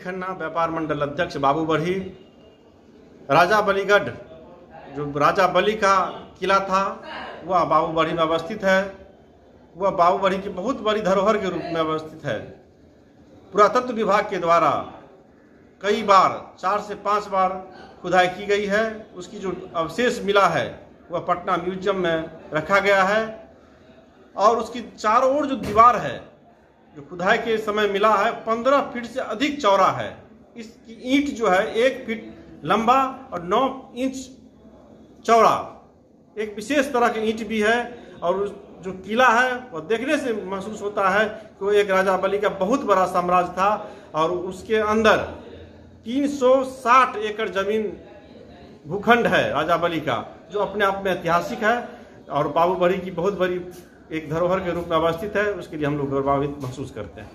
खन्ना, व्यापार मंडल अध्यक्ष बाबू बढ़ी राजा बलीगढ़, जो राजा बली का किला था, वह बाबू बढ़ी में अवस्थित है। वह बाबू बढ़ी की बहुत बड़ी धरोहर के रूप में अवस्थित है। पुरातत्व विभाग के द्वारा कई बार, चार से पाँच बार खुदाई की गई है। उसकी जो अवशेष मिला है, वह पटना म्यूज़ियम में रखा गया है। और उसकी चारों ओर जो दीवार है जो खुदाई के समय मिला है, पंद्रह फीट से अधिक चौड़ा है। इसकी ईंट जो है, एक फीट लंबा और नौ इंच चौड़ा। एक विशेष तरह की ईंट भी है और जो किला है वह देखने से महसूस होता है कि वो एक राजा बली का बहुत बड़ा साम्राज्य था और उसके अंदर 360 एकड़ ज़मीन भूखंड है राजा बली का, जो अपने आप में ऐतिहासिक है और बाबू बड़ी की बहुत बड़ी एक धरोहर के रूप में अवस्थित है, उसके लिए हम लोग गौरवान्वित महसूस करते हैं।